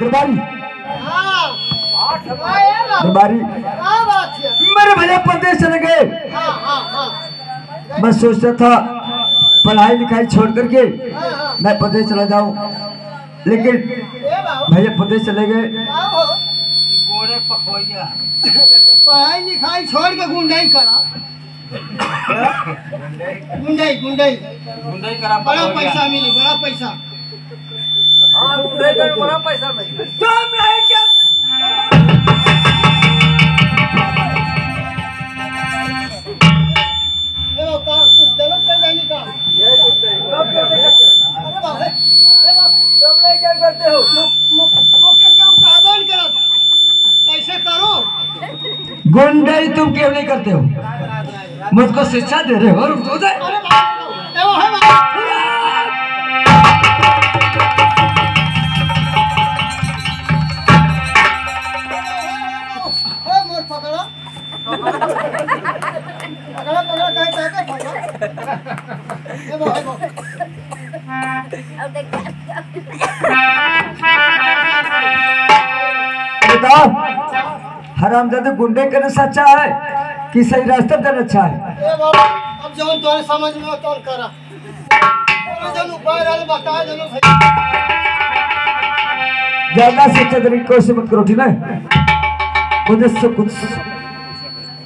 दरबारी दरबारी है मेरे भैया प्रदेश चले गए। हाँ हाँ हाँ मैं सोचता था पढ़ाई लिखाई छोड़ करके मैं प्रदेश चला जाऊँ। लेकिन भैया प्रदेश चले गए। पढ़ाई लिखाई छोड़ के गुंडाई करा। गुंडाई। गुंडाई गुंडाई। करा बड़ा पैसा मिली बड़ा पैसा। ए बाबू का कुछ गलत कर देनी का। अरे बाबू ए बाबू क्या करते हो? मोके क्यों कादन करत कैसे करो। गुंडाई तुम क्यों नहीं करते हो? मुझको शिक्षा दे रहे हो रुक तो बाबू बताओ हरामजादे गुंडे करने से अच्छा है कि सही रास्ते पर अच्छा है? ए बाबू अब जौन तोरे समझ में हो तौन करा। तोरे जौन उपाय रहल बता जौन ज़्यादा से अच्छा तरीके से मत करो ठीक है? मुझे सब कुछ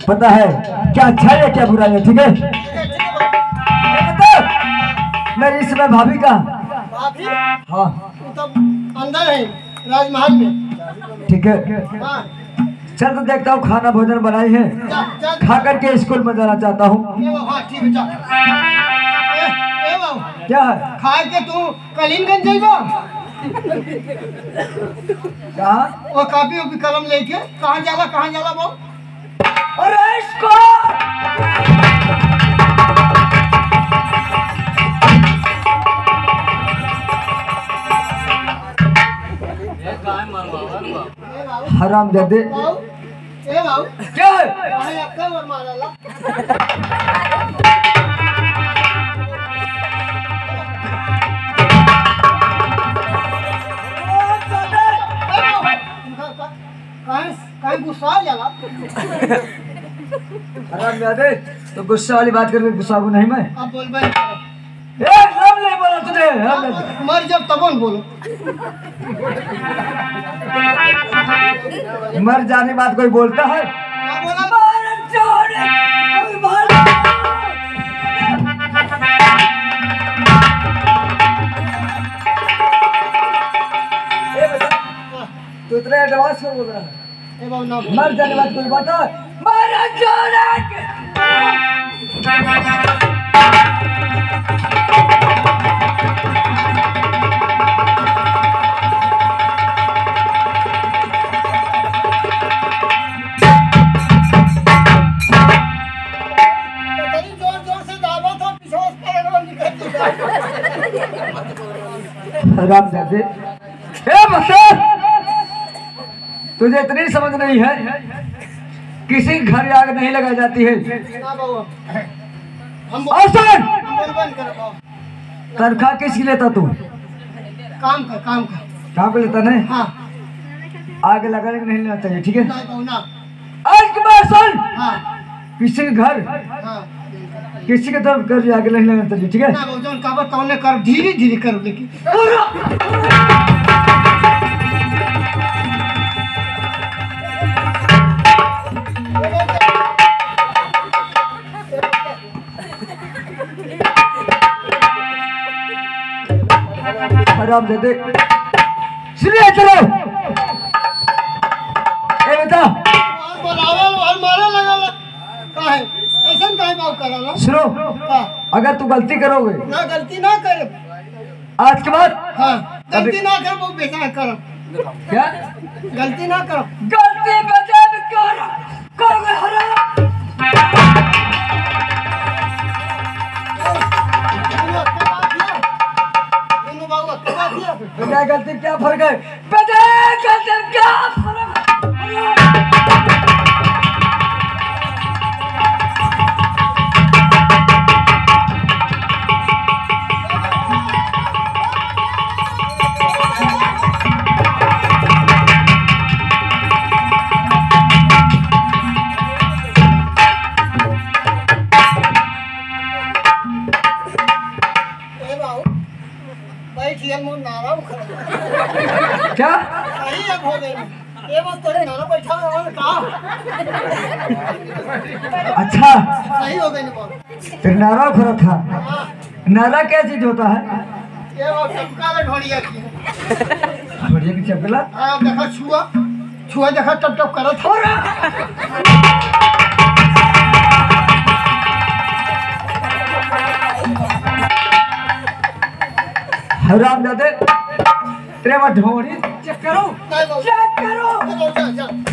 पता है। क्या अच्छा है क्या बुरा है ठीक है? मेरी इस समय भाभी का। भाभी? हाँ। तो अंदर है राजमहल में। ठीक है। हाँ। चल तो देखता हूँ खाना भोजन बनाई है। खा करके स्कूल में जाना चाहता हूँ। हाँ है क्या है? खा के तू कलीनगंज जइबो कहा? वो कॉपी कलम लेके कहाँ जाला कहाँ जाला बाबू? अरे हराम जादे तो गुस्सा वाली बात करके गुस्सा को नहीं मैं? अब बोल भाई। एकदम नहीं बोला तुझे मर जब तबन बोलो। मर जाने बात कोई बोलता है? क्या बोला तू इतना एडवांस बोल रहा है। मर जाने बात कोई बता मर तुझे इतनी समझ नहीं है किसी के घर आग नहीं लगाई जाती है। तनख्वाह किसकी लेता तू? काम कर काम कर। कहाँ पे लेता नहीं हाँ। आग लगाने को नहीं लेना चाहिए ठीक है? आज के बाद सुन हाँ। किसी के घर? हाँ। किसी के तरफ़ कर आगे नहीं लगाना चाहिए ठीक है? कर धीरे धीरे करो लेकिन लगल काहे ऐसन काहे बाबू करला सुनो हाँ अगर तू गलती करोगे। ना गलती ना कर आज के बाद? हाँ गलती ना कर वो बेटा करो। क्या? गलती ना करो। गलती कर। बात गलती क्या फ़र्क है बेटा गलती क्या फ़र्क है सही हो गई बात फिर नारा उखड़ा था। हाँ। नारा क्या चीज़ होता है? ये वो की। हाँ देखा छुआ। छुआ देखा टप टप करा था। हराम दादे तेरे में ढोरी चेक करो। चेक करो।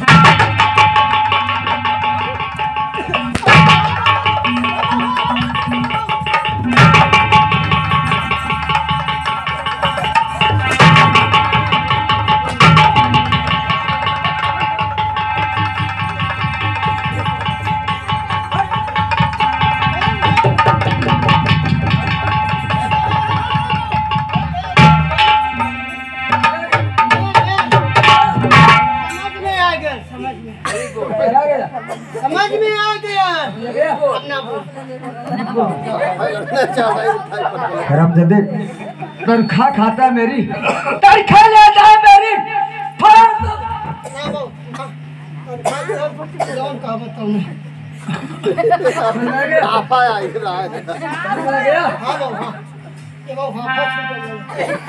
ये बाबू हाँ फट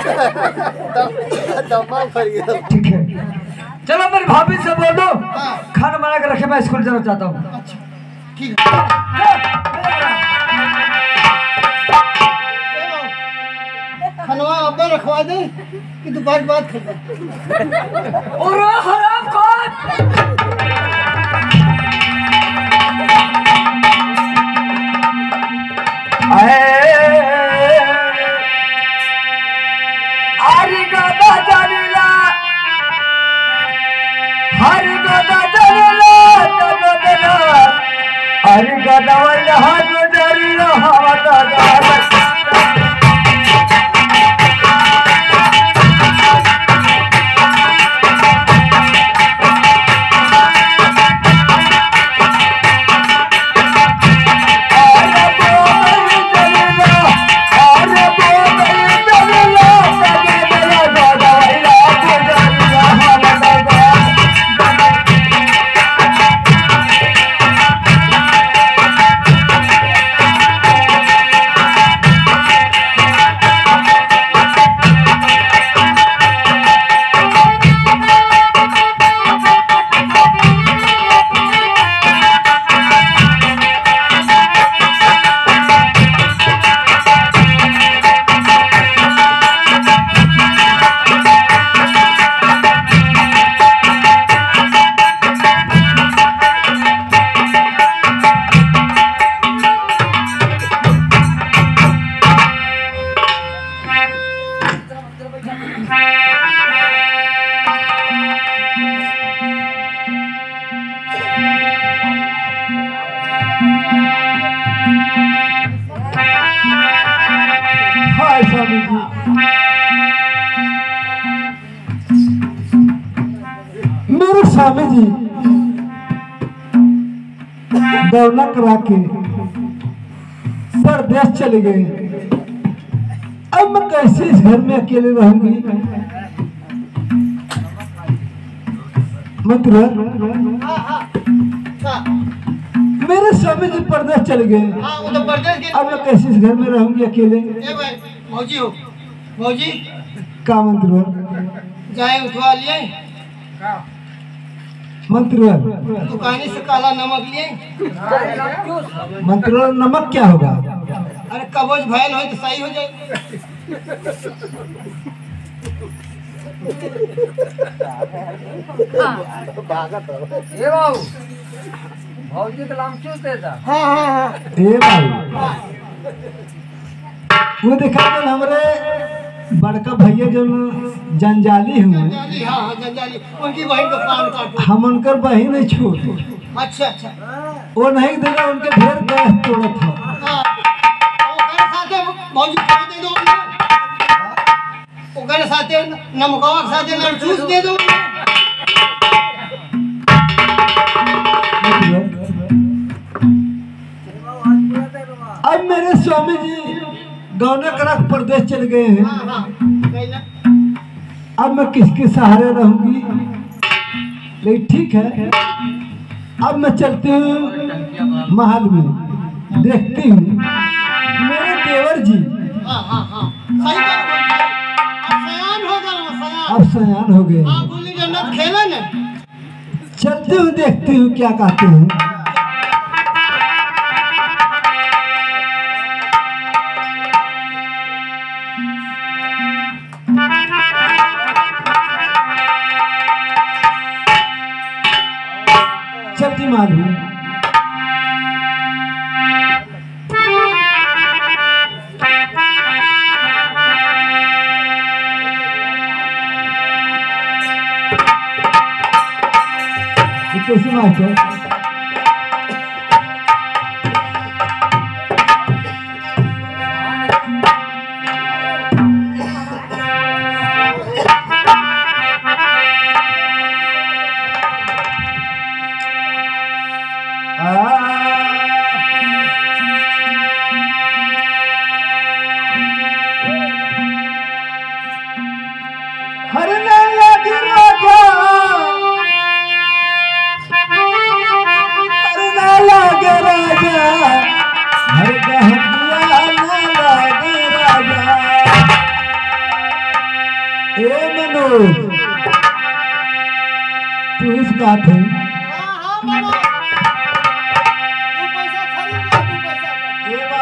छूट दमा फर गया ठीक है। चलो मेरी भाभी से बोल। दो खाना बना के रखे मैं स्कूल जाना चाहता हूँ। खनवा अब्बा रखवा दे कि दोपहर के बाद खा और हराम कौन? गदा वैला हरि स्वामी जी दौला करा के परदेश चले गए। अब मैं कैसे इस घर में अकेले रहूँगी? मंत्र मेरे स्वामी जी परदेश चले गए। हाँ तो अब मैं कैसे इस घर में रहूँगी अकेले? मौजी हो। मौजी का मंत्र जाए उठवा लिए। मंत्र दुकानी से काला नमक लिए। मंत्र नमक क्या होगा? अरे कबोज भयल हो तो सही हो जाए। ये बाबू भौजी के नाम क्यों देता हाँ हाँ हाँ। ए भाई वो देखा कल हमरे। बड़का भैया जो जंजाली हुए हाँ हाँ जंजाली। उनकी बहन को पान काटो। हम उनकर बहन नहीं छोड़ अच्छा अच्छा। वो नहीं देगा उनके ढेर गैस तोड़ा था। हाँ। साथे ओकरे साथे नमकवा के साथे लड़चूस दे दो। अब मेरे स्वामी जी गौना करक प्रदेश चल गए हैं। हाँ हाँ। अब मैं किसके सहारे रहूँगी? लेकिन ठीक है। अब मैं चलती हूँ महल में। देखती हूँ। मेरे देवर जी। हाँ। अब सयान हो गए। ने। चलती हूँ देखती हूँ क्या कहते हैं।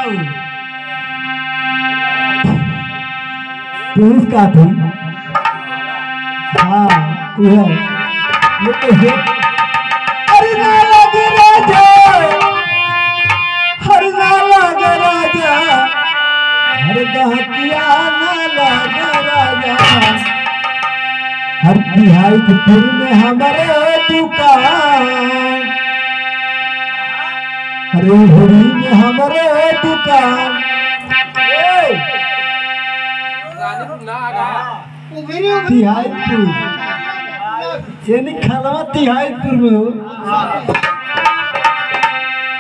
ए बाबू तू इस बात है हाँ तू है तो है राजा हर हर हर तिहाई में हमारे दुकान अरे में हमारे दुकान। तिहाईपुर। यानी खलवा तिहाईपुर में हो।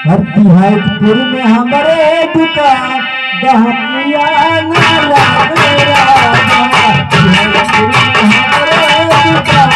हर तिहाईपुर में हमारे दुकान। दहलिया नाला मेरा तिहाईपुर में हमारे दुकान।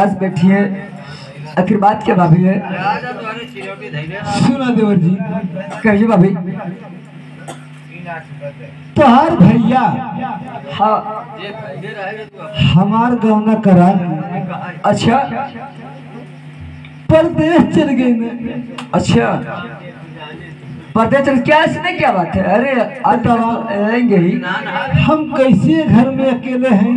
उदास बैठी है। आखिर बात क्या भाभी है? सुना देवर जी। कहिए भाभी। तोहार भैया। हाँ। हमार गौना करा। अच्छा। परदेश चल गए ने अच्छा। परदेश चल क्या इसने क्या बात है? अरे तो हम आएँगे ही। हम कैसे घर में अकेले हैं?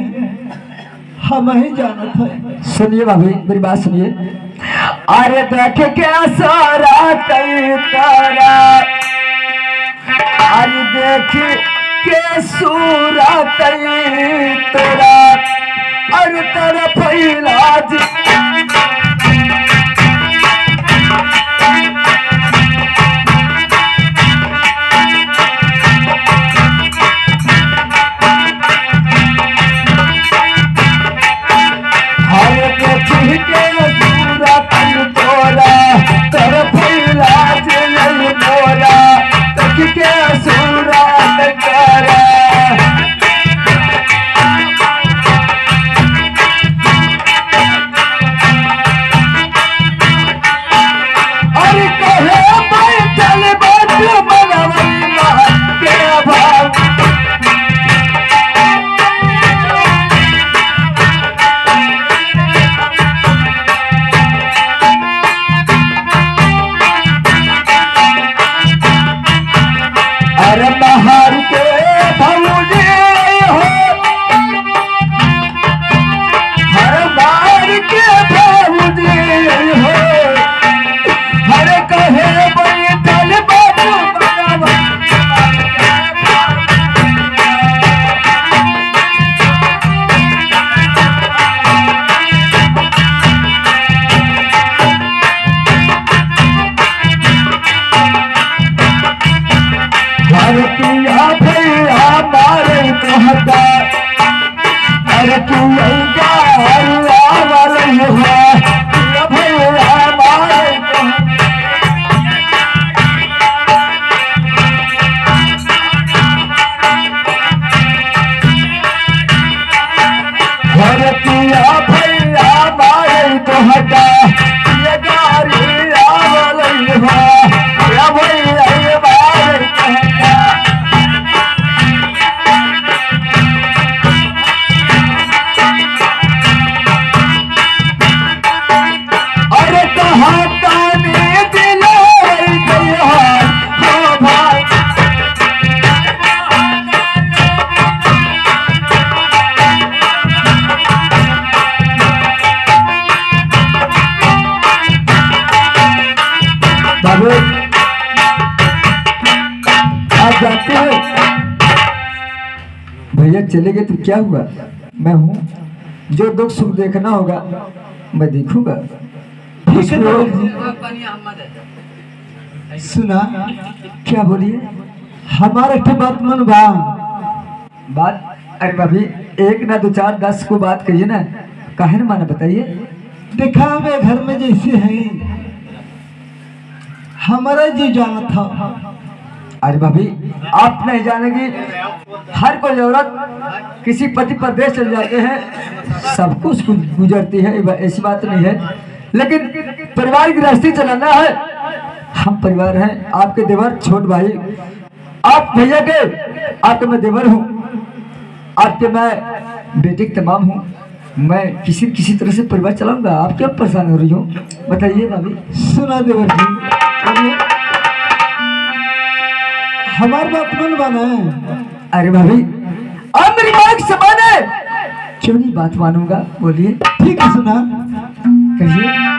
हम ही जानत है सुनिए भाभी मेरी बात सुनिए। अरे देख के सारा कई तारा। अरे देख के सूरा कई तोरा। अरे तेरा फैला जी चले गए तो क्या हुआ? मैं हूँ। जो दुख सुख देखना होगा मैं देखूँगा। जी। सुना क्या बोलिए? हमारे एक बात मन बा बात अरे भाभी एक ना दो चार दस को बात कहिए ना। काहे ना माना बताइए। देखा हमें घर में जैसे है। हमारा जो जाना था अरे भाभी, आप नहीं जानेगी, हर कोई औरत किसी पति परदेश चले जाते हैं, सब कुछ गुजरती है ऐसी बात नहीं है। लेकिन परिवार गृहस्थी चलाना है। हम परिवार हैं, आपके देवर, छोट भाई। आप भैया के, आपके मैं देवर हूँ। आपके मैं बेटे के तमाम हूँ। मैं किसी किसी तरह से परिवार चलाऊँगा। आप क्या परेशान हो रही हो? बताइए भाभी। सुना देवर जी। हमार बात मन बना है? अरे भाभी अब मेरी बात समान है। क्यों नहीं बात मानूँगा? बोलिए। ठीक है सुना। कहिए।